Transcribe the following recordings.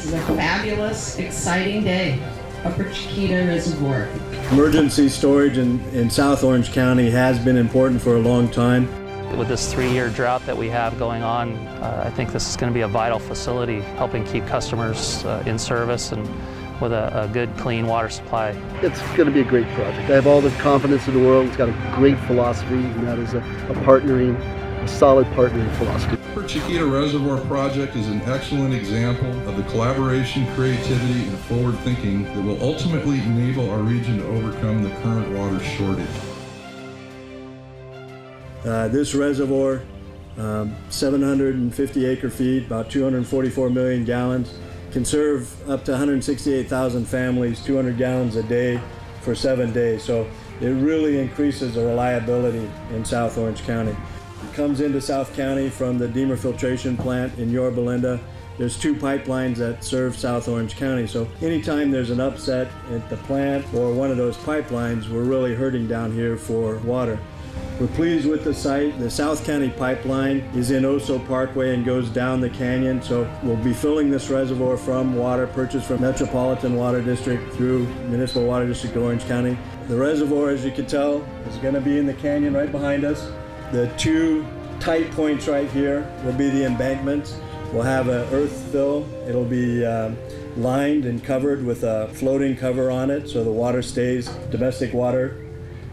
This is a fabulous, exciting day. Upper Chiquita Reservoir. Emergency storage in, in South Orange County has been important for a long time. With this three-year drought that we have going on, uh, I think this is going to be a vital facility helping keep customers uh, in service and with a, a, good, clean water supply. It's going to be a great project. I have all the confidence in the world. It's got a great philosophy, and that is a, a partnering, a solid partnering philosophy. The Chiquita Reservoir project is an excellent example of the collaboration, creativity, and forward thinking that will ultimately enable our region to overcome the current water shortage. Uh, this reservoir, um, 750 acre feet, about 244 million gallons, can serve up to 168,000 families, 200 gallons a day for seven days. So it really increases the reliability in South Orange County. It comes into South County from the Diemer filtration plant in Yorba Linda. There's two pipelines that serve South Orange County. So anytime there's an upset at the plant or one of those pipelines, we're really hurting down here for water. We're pleased with the site. The South County pipeline is in Oso Parkway and goes down the canyon. So we'll be filling this reservoir from water purchased from Metropolitan Water District through Municipal Water District Orange County. The reservoir, as you can tell, is going to be in the canyon right behind us. The two tight points right here will be the embankments. We'll have an earth fill. It'll be uh, lined and covered with a floating cover on it so the water stays domestic water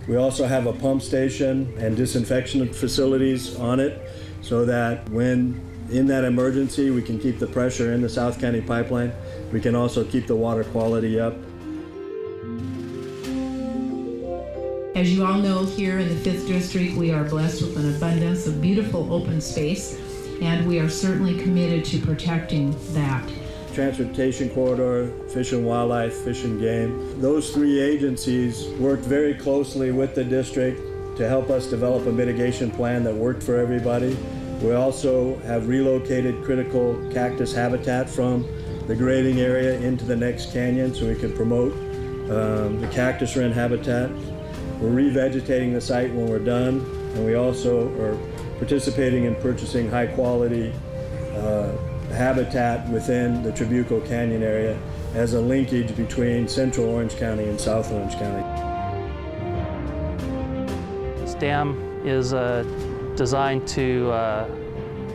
we also have a pump station and disinfection facilities on it so that when in that emergency we can keep the pressure in the South County pipeline. We can also keep the water quality up. As you all know, here in the 5th District, we are blessed with an abundance of beautiful open space, and we are certainly committed to protecting that. Transportation Corridor, Fish and Wildlife, Fish and Game. Those three agencies worked very closely with the district to help us develop a mitigation plan that worked for everybody. We also have relocated critical cactus habitat from the grading area into the next canyon so we can promote um, the cactus wren habitat. We're revegetating the site when we're done, and we also are participating in purchasing high quality uh, habitat within the Trabuco Canyon area as a linkage between central Orange County and south Orange County. This dam is uh, designed to uh,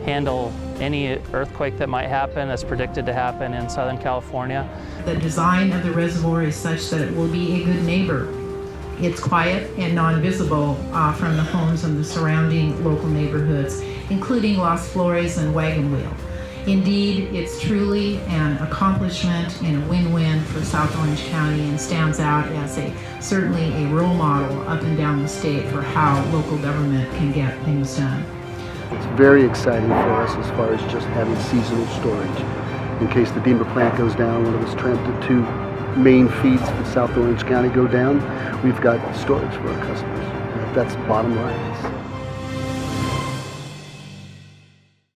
handle any earthquake that might happen that's predicted to happen in Southern California. The design of the reservoir is such that it will be a good neighbor. It's quiet and non-visible uh, from the homes and the surrounding local neighborhoods, including Las Flores and Wagon Wheel. Indeed, it's truly an accomplishment and a win-win for South Orange County and stands out as a certainly a role model up and down the state for how local government can get things done. It's very exciting for us as far as just having seasonal storage. In case the Diemer plant goes down, one of its the two main feeds for South Orange County go down, we've got storage for our customers. That's bottom line.